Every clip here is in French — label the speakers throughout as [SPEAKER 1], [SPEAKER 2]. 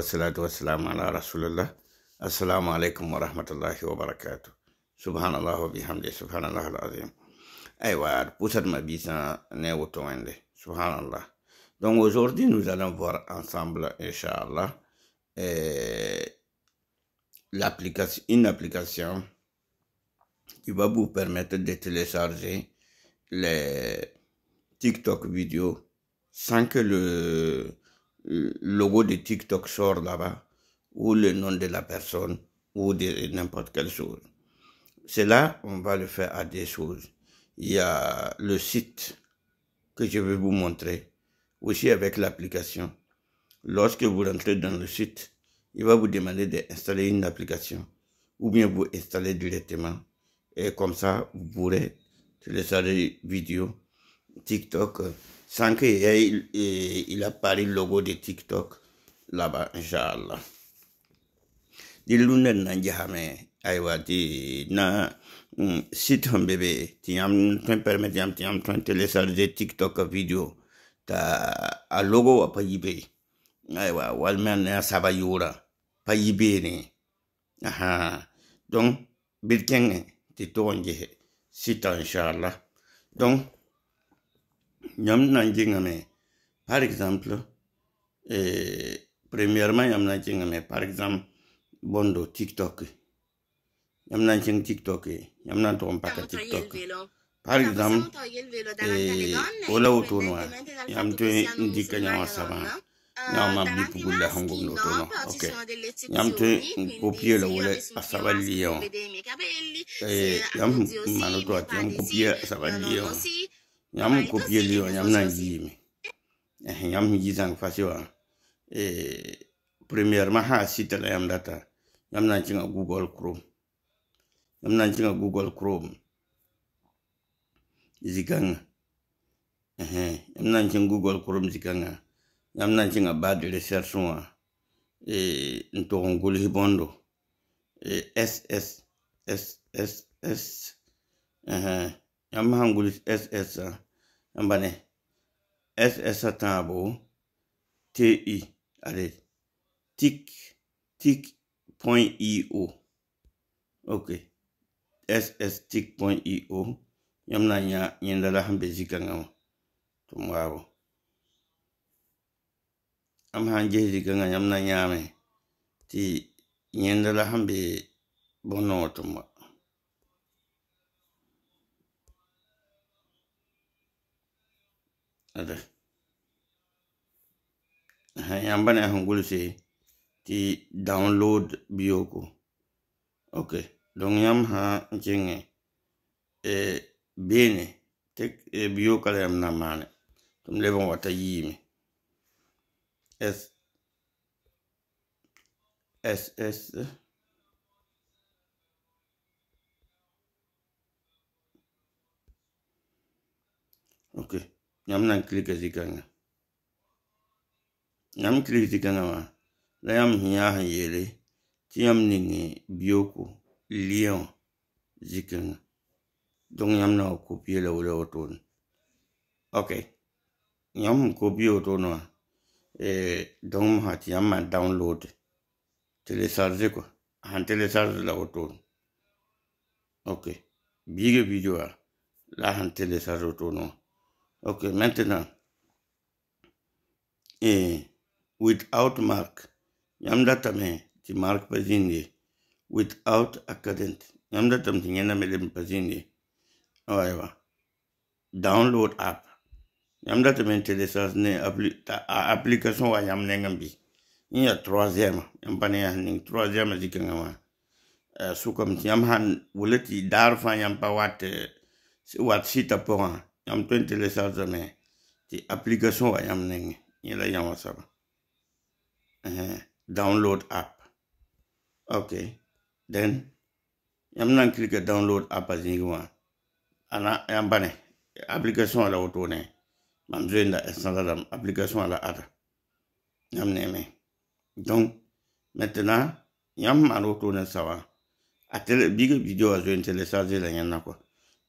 [SPEAKER 1] wassalatu wassalamu ala rasulillah. Assalamu alaikum wa rahmatullahi wa barakatuh. Subhanallah wa bihamdi subhanallah alazim. Aywa poussat ma bisa ne wuto wende. Subhanallah. Donc aujourd'hui nous allons voir ensemble inchallah euh, l'application une application qui va vous permettre de télécharger les TikTok vidéos sans que le logo de TikTok sort là-bas, ou le nom de la personne, ou de n'importe quelle chose. Cela, on va le faire à des choses. Il y a le site que je vais vous montrer, aussi avec l'application. Lorsque vous rentrez dans le site, il va vous demander d'installer une application, ou bien vous installer directement. Et comme ça, vous pourrez télécharger vidéo, TikTok, sans qu'il il apparaît le logo de TikTok là-bas, Inch'Allah. Lunet na jahame aywa di na mm, site hon bébé ti yam tun permettre yam ti yam tun télécharger TikTok vidéo ta a logo wa pa yibe aywa walma na saba yura pa yibe ne aha donc bilkenge ti to nje site Inch'Allah donc ñam na jingame par exemple eh, premièrement ñam na jingame par exemple bondo tiktok. Ñam na jing tiktok ñam na to paka tiktok. par exemple eh, wala wutunwa ñam to ndika ñama sama. ñama bipu gulla hangum no? tono ok. ñam to copier la wala asaba lion eh ñam mano to ñam copier yam n kopie lɩ wã na n eh yam sẽn zang zãng fase wã e, premièrement sã a sɩta la yam data. Yam na chinga google chrome. Yam na chinga google chrome. Zikanga. Eh, yam na chinga google chrome zikanga. Yam na n kẽnga bad recherche wã n tog n gʋls bõndo ss e, ss ss yãmb sãn gʋls ss-ã n bane ss tabo tãabo ti ale, tik tik point io ok ss tik point io yãmb na n yã yẽnda la sẽn be zikãngã wã tʋm waabo yãmb sãn ges zikãngã yãmb na yãame tɩ yẽnda la sẽn be bõn-noog tʋm wa ada. Yamba ne hangul se, ti download bio ko ok donc yam ha jenge e bene, tek e bio kala yam na mane tum lebon wata yimi s s s eh? okay yam nan kilike zikanga. Yam kilike zikanga ma la yam hiya han yele ti yam ningi bioko lion zikanga. Donc yam na kopie la wala oton. Ok. Yam kopie oton wa. Eh donc ma yam ma download. Télécharger quoi han télécharger la oton. Ok. Bige video la han télécharger oton Ok, maintenant. Et without mark. Yamda tame ti mark pazindi. Without accident. Yamda tam ti nyana medem pazindi. Awaiwa. Download app. Yamda tame télécharge appli application wa yam nengambi. Il y a troisième. Yampane ya ning troisième zikangama. Uh, eh, sukam ti yam han wuleti darfa yam pa wat eh, wat sita poran. yam twen telesal zame ti aplikasyon wa yam nenge yela yam wasaba uh, download app. Ok then yam nan klike download app as yingi wan ana yam bane aplikasyon wala woto ne. Mam zwen da esnada dam aplikasyon wala ata. Yam neme donc maintenant yam man woto ne sawa a tele big video a zwen telesal zela yan na kwa.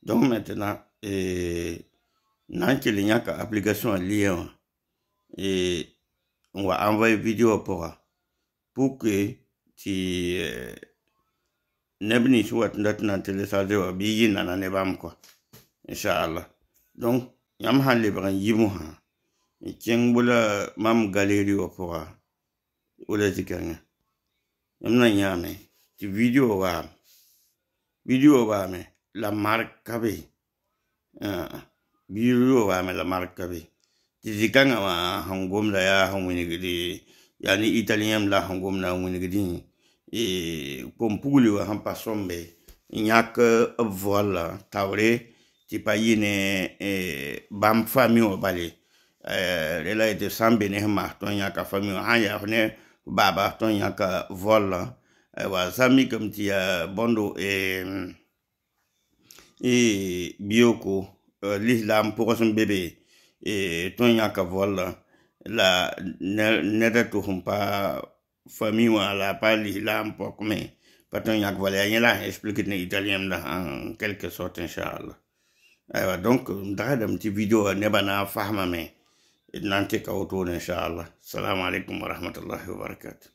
[SPEAKER 1] Donc maintenant nan kele nyaka application lien et on va envoyer vidéo pour pour que n dat n na n télécharge wa bɩ yɩ nana ne inchallah. Donc yãmb sãn lebg n yɩ mosã n kẽng bola mam wala zikãngã yãmb na yãame tɩ video waame video waame la ka ka biro wa mela markabe tizikanga wa hangom la ya hangwinigidi yani italien la hangom na hangwinigidi e kompugli wa hampa sombe nyak vola tawre ti payine e bam fami o bale rela ite sambe ne ma ton yaka fami ha ya ne baba ton yaka vola e, wa sami kam ti e, bondo e yaa bõndo bioko lislaam pʋgẽ sẽn be be tõnd yãka voala la neda tɩ sẽn pa famille wã la pa lislaam pɔkme pa tõnd yãk voala yaa yẽ la sẽn italien da en quelque sorte inchallah aywa donc m dagdame tɩ video wã nebã na n fasmame d na n tɩka wotone inchallah salamu aleykum warahmatullahi wabarakatu